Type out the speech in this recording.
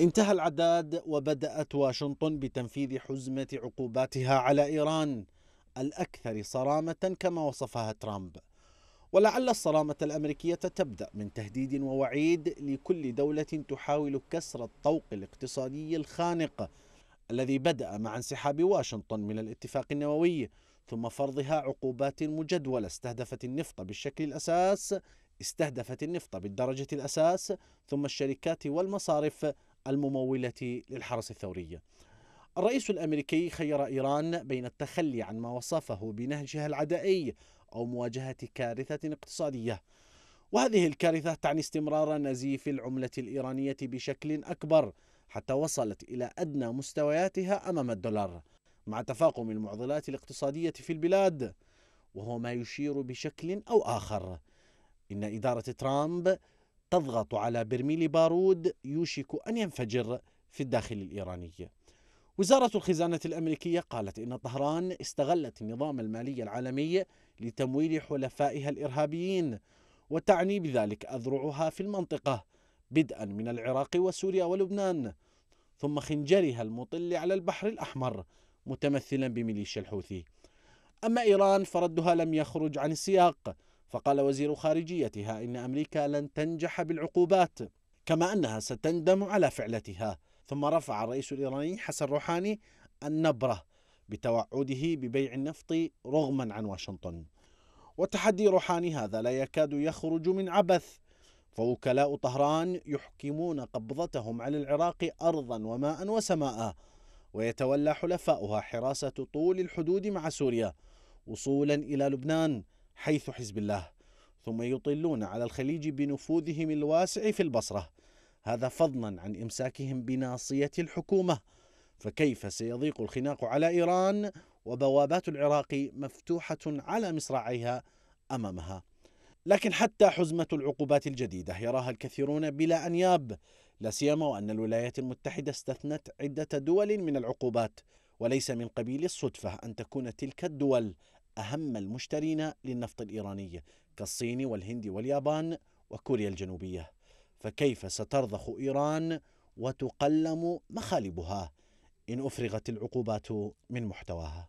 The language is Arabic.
انتهى العداد وبدأت واشنطن بتنفيذ حزمة عقوباتها على إيران الأكثر صرامة كما وصفها ترامب. ولعل الصرامة الأمريكية تبدأ من تهديد ووعيد لكل دولة تحاول كسر الطوق الاقتصادي الخانق الذي بدأ مع انسحاب واشنطن من الاتفاق النووي ثم فرضها عقوبات مجدولة استهدفت النفط بالشكل الأساس استهدفت النفط بالدرجة الأساس ثم الشركات والمصارف الممولة للحرس الثوري. الرئيس الأمريكي خير إيران بين التخلي عن ما وصفه بنهجها العدائي أو مواجهة كارثة اقتصادية. وهذه الكارثة تعني استمرار نزيف العملة الإيرانية بشكل أكبر حتى وصلت إلى أدنى مستوياتها أمام الدولار مع تفاقم المعضلات الاقتصادية في البلاد وهو ما يشير بشكل أو آخر. إن إدارة ترامب تضغط على برميل بارود يوشك أن ينفجر في الداخل الإيراني. وزارة الخزانة الأمريكية قالت إن طهران استغلت النظام المالي العالمي لتمويل حلفائها الإرهابيين وتعني بذلك أذرعها في المنطقة بدءا من العراق وسوريا ولبنان. ثم خنجرها المطل على البحر الأحمر متمثلا بميليشيا الحوثي. أما إيران فردها لم يخرج عن السياق. فقال وزير خارجيتها إن أمريكا لن تنجح بالعقوبات كما أنها ستندم على فعلتها. ثم رفع الرئيس الإيراني حسن روحاني النبرة بتوعده ببيع النفط رغما عن واشنطن. وتحدي روحاني هذا لا يكاد يخرج من عبث. فوكلاء طهران يحكمون قبضتهم على العراق أرضا وماء وسماء ويتولى حلفاؤها حراسة طول الحدود مع سوريا وصولا إلى لبنان. حيث حزب الله ثم يطلون على الخليج بنفوذهم الواسع في البصرة. هذا فضلا عن إمساكهم بناصية الحكومة. فكيف سيضيق الخناق على إيران وبوابات العراق مفتوحة على مصراعيها أمامها؟ لكن حتى حزمة العقوبات الجديدة يراها الكثيرون بلا أنياب. لا سيما وأن الولايات المتحدة استثنت عدة دول من العقوبات وليس من قبيل الصدفة أن تكون تلك الدول أهم المشترين للنفط الإيراني كالصين والهند واليابان وكوريا الجنوبية. فكيف سترضخ إيران وتقلم مخالبها إن أفرغت العقوبات من محتواها؟